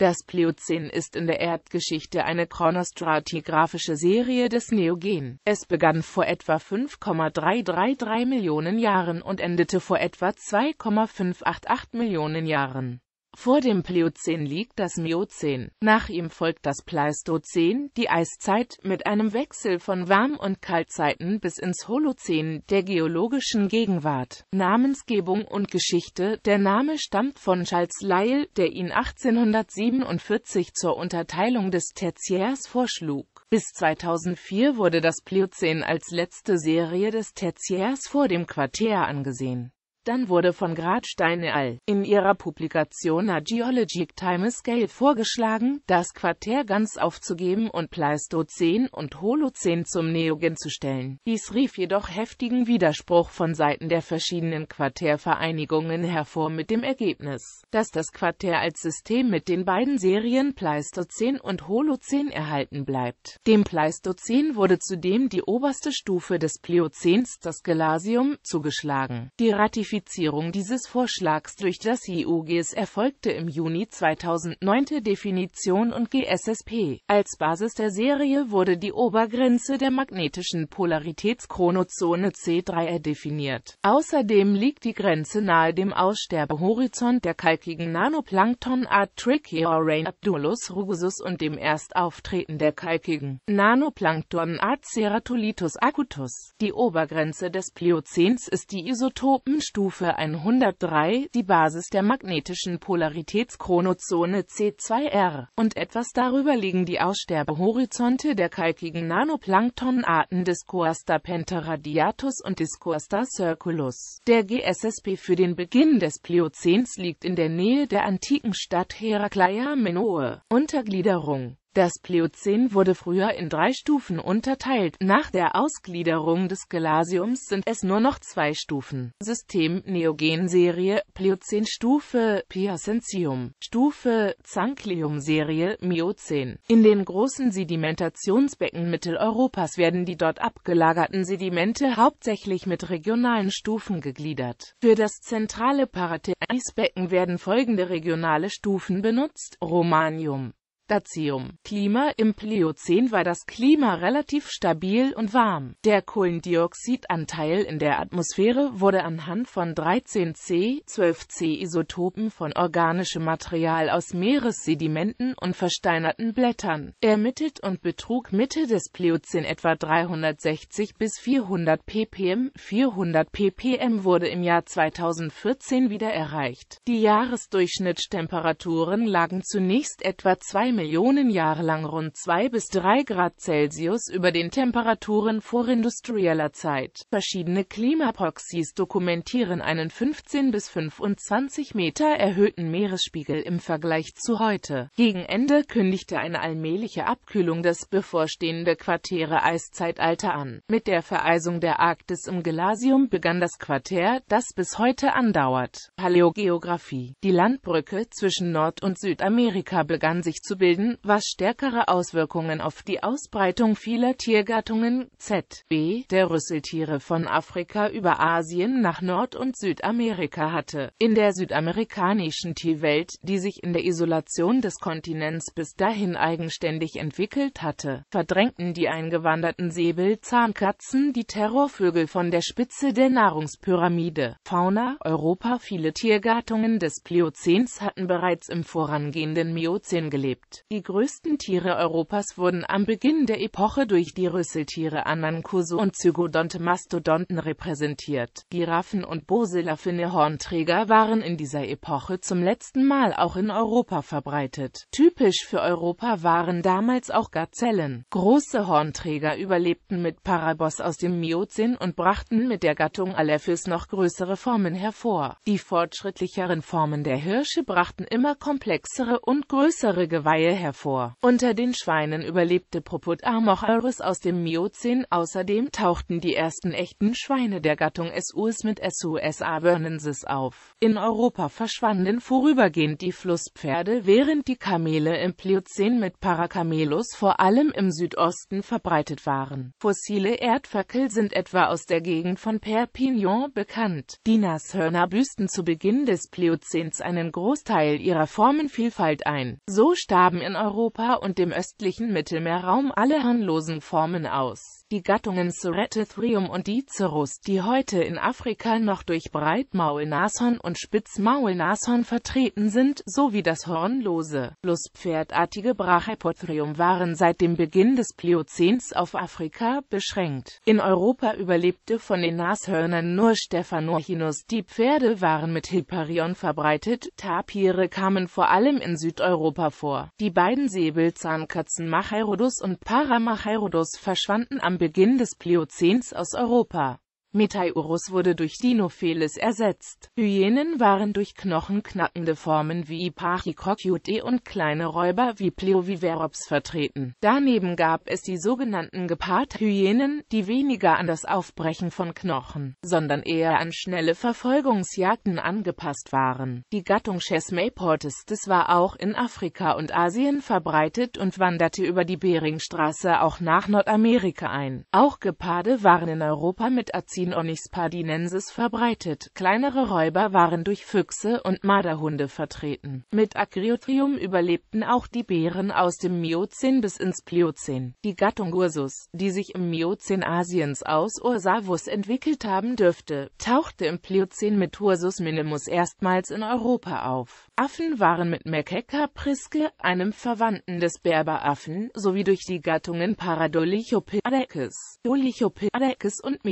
Das Pliozän ist in der Erdgeschichte eine chronostratigraphische Serie des Neogen. Es begann vor etwa 5,333 Millionen Jahren und endete vor etwa 2,588 Millionen Jahren. Vor dem Pliozän liegt das Miozän, nach ihm folgt das Pleistozän, die Eiszeit, mit einem Wechsel von Warm- und Kaltzeiten bis ins Holozän, der geologischen Gegenwart. Namensgebung und Geschichte Der Name stammt von Charles Lyell, der ihn 1847 zur Unterteilung des Tertiärs vorschlug. Bis 2004 wurde das Pliozän als letzte Serie des Tertiärs vor dem Quartär angesehen dann wurde von Gradstein al. in ihrer Publikation A Geologic Timescale vorgeschlagen, das Quartär ganz aufzugeben und Pleistozän und Holozän zum Neogen zu stellen. Dies rief jedoch heftigen Widerspruch von Seiten der verschiedenen Quartärvereinigungen hervor mit dem Ergebnis, dass das Quartär als System mit den beiden Serien Pleistozän und Holozän erhalten bleibt. Dem Pleistozän wurde zudem die oberste Stufe des Pliozäns, das Gelasium, zugeschlagen. Die Ratifizierung Ratifizierung dieses Vorschlags durch das IUGS erfolgte im Juni 2009. Definition und GSSP. Als Basis der Serie wurde die Obergrenze der magnetischen Polaritätschronozone C3R definiert. Außerdem liegt die Grenze nahe dem Aussterbehorizont der kalkigen Nanoplanktonart Trichiorhynchus rugosus und dem Erstauftreten der kalkigen Nanoplanktonart Ceratolithus acutus. Die Obergrenze des Pliozäns ist die Isotopenstufe Stufe 103, die Basis der magnetischen Polaritätschronozone C2R, und etwas darüber liegen die Aussterbehorizonte der kalkigen Nanoplanktonarten Discoasta pentaradiatus und Discoasta circulus. Der GSSP für den Beginn des Pliozäns liegt in der Nähe der antiken Stadt Herakleia Menoe. Untergliederung das Pliozän wurde früher in drei Stufen unterteilt, nach der Ausgliederung des Gelasiums sind es nur noch zwei Stufen. System Neogen-Serie, Pliozän-Stufe, Piacentium, Stufe, Zanklium-Serie, Miozän. In den großen Sedimentationsbecken Mitteleuropas werden die dort abgelagerten Sedimente hauptsächlich mit regionalen Stufen gegliedert. Für das zentrale Paratheisbecken werden folgende regionale Stufen benutzt, Romanium, Dacium. Klima Im Pliozän war das Klima relativ stabil und warm. Der Kohlendioxidanteil in der Atmosphäre wurde anhand von 13C, 12C Isotopen von organischem Material aus Meeressedimenten und versteinerten Blättern ermittelt und betrug Mitte des Pliozän etwa 360 bis 400 ppm. 400 ppm wurde im Jahr 2014 wieder erreicht. Die Jahresdurchschnittstemperaturen lagen zunächst etwa 2 Millionen Jahre lang rund 2 bis 3 Grad Celsius über den Temperaturen vorindustrieller Zeit. Verschiedene Klimaproxys dokumentieren einen 15 bis 25 Meter erhöhten Meeresspiegel im Vergleich zu heute. Gegen Ende kündigte eine allmähliche Abkühlung das bevorstehende Quartäre-Eiszeitalter an. Mit der Vereisung der Arktis im Gelasium begann das Quartär, das bis heute andauert. Paläogeographie Die Landbrücke zwischen Nord- und Südamerika begann sich zu bilden bilden, was stärkere Auswirkungen auf die Ausbreitung vieler Tiergattungen z. B. der Rüsseltiere von Afrika über Asien nach Nord- und Südamerika hatte. In der südamerikanischen Tierwelt, die sich in der Isolation des Kontinents bis dahin eigenständig entwickelt hatte, verdrängten die eingewanderten Säbelzahnkatzen die Terrorvögel von der Spitze der Nahrungspyramide. Fauna Europa Viele Tiergattungen des Pliozäns hatten bereits im vorangehenden Miozän gelebt. Die größten Tiere Europas wurden am Beginn der Epoche durch die Rüsseltiere Anancuso und Zygodonte Mastodonten repräsentiert. Giraffen und Boselaphine Hornträger waren in dieser Epoche zum letzten Mal auch in Europa verbreitet. Typisch für Europa waren damals auch Gazellen. Große Hornträger überlebten mit Parabos aus dem Miozän und brachten mit der Gattung Alephis noch größere Formen hervor. Die fortschrittlicheren Formen der Hirsche brachten immer komplexere und größere Geweih Reihe hervor. Unter den Schweinen überlebte Propotamochaurus aus dem Miozän, außerdem tauchten die ersten echten Schweine der Gattung Sus mit Sus abernensis auf. In Europa verschwanden vorübergehend die Flusspferde, während die Kamele im Pliozän mit Paracamelus vor allem im Südosten verbreitet waren. Fossile Erdfackel sind etwa aus der Gegend von Perpignan bekannt. Die Nashörner büßten zu Beginn des Pliozäns einen Großteil ihrer Formenvielfalt ein. So starben in Europa und dem östlichen Mittelmeerraum alle harmlosen Formen aus. Die Gattungen Ceratithrium und Dicerus, die heute in Afrika noch durch Breitmaulnashorn und Spitzmaulnashorn vertreten sind, sowie das hornlose, flusspferdartige Brachypothrium waren seit dem Beginn des Pliozäns auf Afrika beschränkt. In Europa überlebte von den Nashörnern nur Stephanorhinus. Die Pferde waren mit Hipparion verbreitet, Tapire kamen vor allem in Südeuropa vor. Die beiden Säbelzahnkatzen Machairodus und Paramachairodus verschwanden am Beginn des Pliozäns aus Europa Metaurus wurde durch Dinopheles ersetzt. Hyänen waren durch knochenknackende Formen wie Pachycrocute und kleine Räuber wie Pleoviverops vertreten. Daneben gab es die sogenannten Gepard-Hyänen, die weniger an das Aufbrechen von Knochen, sondern eher an schnelle Verfolgungsjagden angepasst waren. Die Gattung Chesmaeportistes war auch in Afrika und Asien verbreitet und wanderte über die Beringstraße auch nach Nordamerika ein. Auch Geparde waren in Europa mit Azin Onyx pardinensis verbreitet. Kleinere Räuber waren durch Füchse und Marderhunde vertreten. Mit Acryotrium überlebten auch die Bären aus dem Miozän bis ins Pliozän. Die Gattung Ursus, die sich im Miozän Asiens aus Ursavus entwickelt haben dürfte, tauchte im Pliozän mit Ursus minimus erstmals in Europa auf. Affen waren mit Macaca prisque, einem Verwandten des Berberaffen, sowie durch die Gattungen Paradolichopithecus, Dolichopithecus und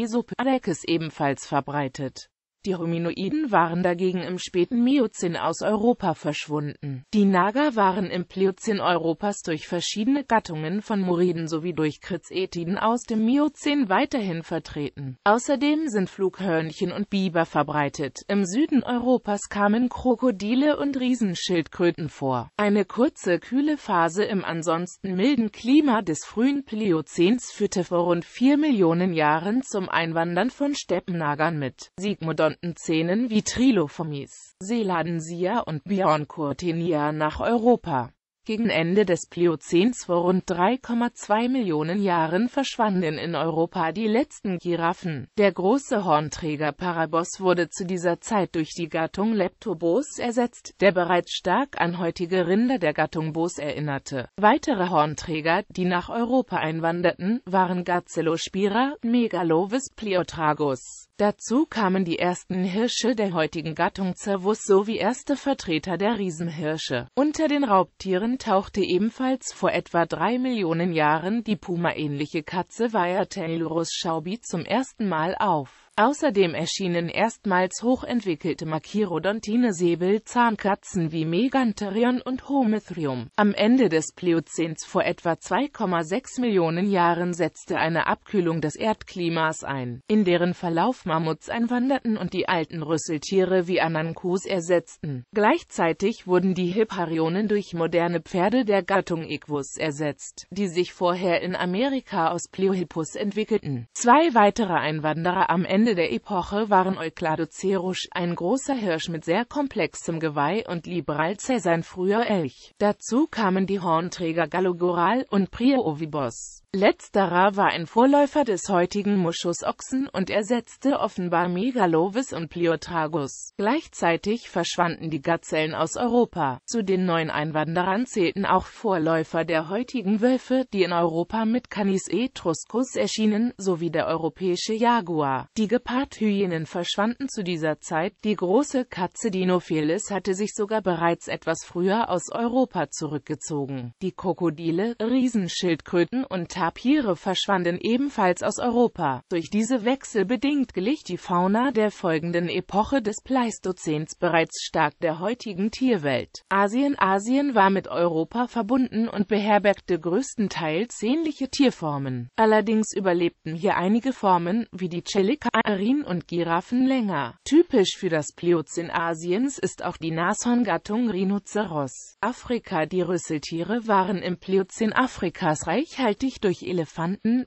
Schreckes ebenfalls verbreitet die Hominoiden waren dagegen im späten Miozän aus Europa verschwunden. Die Nager waren im Pliozän Europas durch verschiedene Gattungen von Muriden sowie durch Kritzetiden aus dem Miozän weiterhin vertreten. Außerdem sind Flughörnchen und Biber verbreitet. Im Süden Europas kamen Krokodile und Riesenschildkröten vor. Eine kurze kühle Phase im ansonsten milden Klima des frühen Pliozäns führte vor rund vier Millionen Jahren zum Einwandern von Steppennagern mit. Sigmodon Odontenzähnen wie Trilophomies, Seladensia und Björnkurtenia nach Europa gegen Ende des Pliozäns vor rund 3,2 Millionen Jahren verschwanden in Europa die letzten Giraffen. Der große Hornträger Parabos wurde zu dieser Zeit durch die Gattung Leptobos ersetzt, der bereits stark an heutige Rinder der Gattung Bos erinnerte. Weitere Hornträger, die nach Europa einwanderten, waren Gazellospira, Megalovis pliotragus. Dazu kamen die ersten Hirsche der heutigen Gattung Cervus sowie erste Vertreter der Riesenhirsche. Unter den Raubtieren tauchte ebenfalls vor etwa drei Millionen Jahren die Puma-ähnliche Katze Vaertelurus schaubi zum ersten Mal auf Außerdem erschienen erstmals hochentwickelte Machirodontine Säbelzahnkatzen wie Megantherion und Homithrium. Am Ende des Pliozäns vor etwa 2,6 Millionen Jahren setzte eine Abkühlung des Erdklimas ein, in deren Verlauf Mammuts einwanderten und die alten Rüsseltiere wie Anankus ersetzten. Gleichzeitig wurden die Hipparionen durch moderne Pferde der Gattung Equus ersetzt, die sich vorher in Amerika aus Pliohippus entwickelten. Zwei weitere Einwanderer am Ende Ende der Epoche waren Eukladocerus, ein großer Hirsch mit sehr komplexem Geweih und Libralce sein früher Elch. Dazu kamen die Hornträger Gallogoral und Prioovibos. Letzterer war ein Vorläufer des heutigen Muschusochsen und ersetzte offenbar Megalovis und Pliotragus. Gleichzeitig verschwanden die Gazellen aus Europa. Zu den neuen Einwanderern zählten auch Vorläufer der heutigen Wölfe, die in Europa mit Canis etruscus erschienen, sowie der europäische Jaguar. Die Gepardhyänen verschwanden zu dieser Zeit, die große Katze Dinopheles hatte sich sogar bereits etwas früher aus Europa zurückgezogen. Die Krokodile, Riesenschildkröten und Tapire verschwanden ebenfalls aus Europa. Durch diese Wechsel bedingt glich die Fauna der folgenden Epoche des Pleistozäns bereits stark der heutigen Tierwelt. Asien Asien war mit Europa verbunden und beherbergte größtenteils ähnliche Tierformen. Allerdings überlebten hier einige Formen, wie die Chelikarin und Giraffen länger. Typisch für das Pliozän Asiens ist auch die Nashorngattung Rhinoceros. Afrika Die Rüsseltiere waren im Pliozän Afrikas reichhaltig durch Elefanten,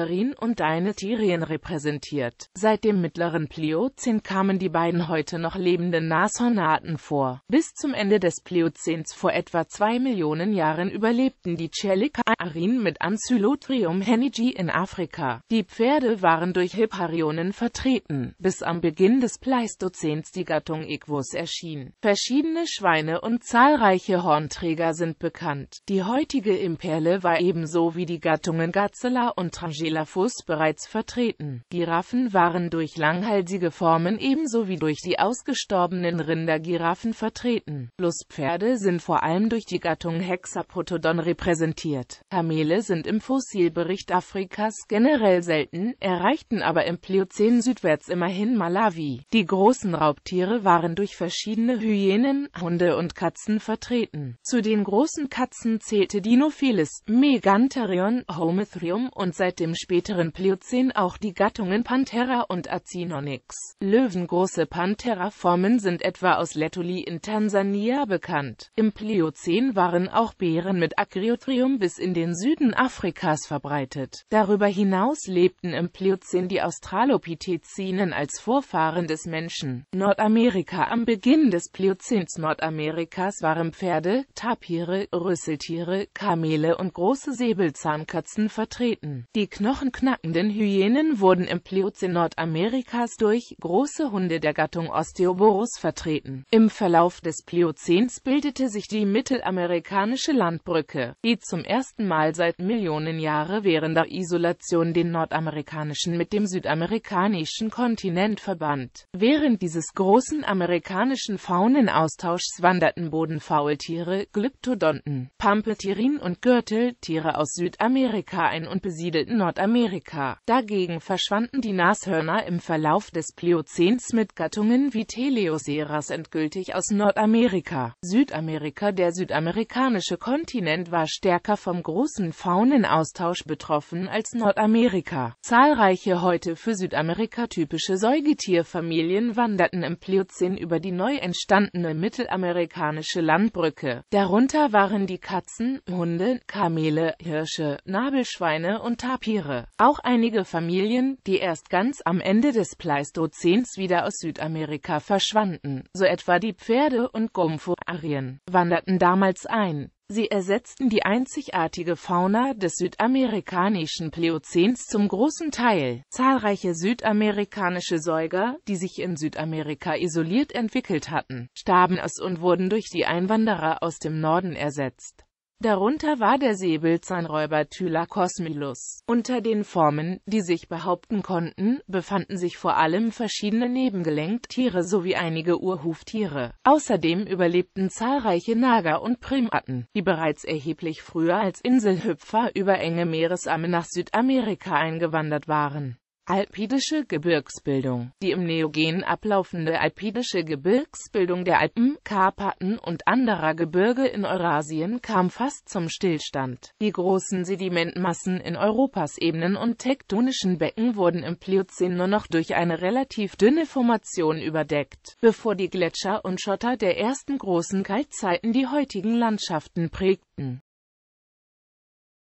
Gomphoarin und Dinothyrien repräsentiert. Seit dem mittleren Pliozän kamen die beiden heute noch lebenden Nashornarten vor. Bis zum Ende des Pliozäns vor etwa zwei Millionen Jahren überlebten die Chelikarin mit Ancylotrium hennigi in Afrika. Die Pferde waren durch Hipparionen vertreten, bis am Beginn des Pleistozäns die Gattung Equus erschien. Verschiedene Schweine und zahlreiche Hornträger sind bekannt. Die heutige Imperle war ebenso wie die Gattungen Gazella und Tragelaphus bereits vertreten. Giraffen waren durch langhalsige Formen ebenso wie durch die ausgestorbenen Rindergiraffen vertreten. Flusspferde sind vor allem durch die Gattung Hexapotodon repräsentiert. Kamele sind im Fossilbericht Afrikas generell selten, erreichten aber im Pliozän südwärts immerhin Malawi. Die großen Raubtiere waren durch verschiedene Hyänen, Hunde und Katzen vertreten. Zu den großen Katzen zählte Dinophilis, Megantherion, Homethrium und seit dem späteren Pliozän auch die Gattungen Panthera und Acinonyx. Löwengroße Panthera-Formen sind etwa aus Letoli in Tansania bekannt. Im Pliozän waren auch Bären mit Acryotrium bis in den Süden Afrikas verbreitet. Darüber hinaus lebten im Pliozän die Australopithecinen als Vorfahren des Menschen. Nordamerika Am Beginn des Pliozäns Nordamerikas waren Pferde, Tapire, Rüsseltiere, Kamele und große Säbelzahnkatzen vertreten. Die knochenknackenden Hyänen wurden im Pliozän Nordamerikas durch große Hunde der Gattung Osteoborus vertreten. Im Verlauf des Pliozäns bildete sich die mittelamerikanische Landbrücke, die zum ersten Mal seit Millionen Jahre währender Isolation den nordamerikanischen mit dem südamerikanischen Kontinent verband. Während dieses großen amerikanischen Faunenaustauschs wanderten Bodenfaultiere, Glyptodonten, Pampeltirin und Gürteltiere aus Südamerika ein und besiedelten Nordamerika. Dagegen verschwanden die Nashörner im Verlauf des Pliozäns mit Gattungen wie Teleoceras endgültig aus Nordamerika. Südamerika Der südamerikanische Kontinent war stärker vom großen Faunenaustausch betroffen als Nordamerika. Zahlreiche heute für Südamerika typische Säugetierfamilien wanderten im Pliozän über die neu entstandene mittelamerikanische Landbrücke. Darunter waren die Katzen, Hunde, Kamele, Hirsche, Nabelschweine und Tapire. Auch einige Familien, die erst ganz am Ende des Pleistozäns wieder aus Südamerika verschwanden, so etwa die Pferde- und Gompho-Arien, wanderten damals ein. Sie ersetzten die einzigartige Fauna des südamerikanischen Pliozäns zum großen Teil. Zahlreiche südamerikanische Säuger, die sich in Südamerika isoliert entwickelt hatten, starben aus und wurden durch die Einwanderer aus dem Norden ersetzt. Darunter war der Säbelzahnräuber Thylacosmilus. Unter den Formen, die sich behaupten konnten, befanden sich vor allem verschiedene Nebengelenktiere sowie einige Urhuftiere. Außerdem überlebten zahlreiche Nager und Primaten, die bereits erheblich früher als Inselhüpfer über enge Meeresarme nach Südamerika eingewandert waren Alpidische Gebirgsbildung Die im Neogen ablaufende alpidische Gebirgsbildung der Alpen, Karpaten und anderer Gebirge in Eurasien kam fast zum Stillstand. Die großen Sedimentmassen in Europas Ebenen und tektonischen Becken wurden im Pliozän nur noch durch eine relativ dünne Formation überdeckt, bevor die Gletscher und Schotter der ersten großen Kaltzeiten die heutigen Landschaften prägten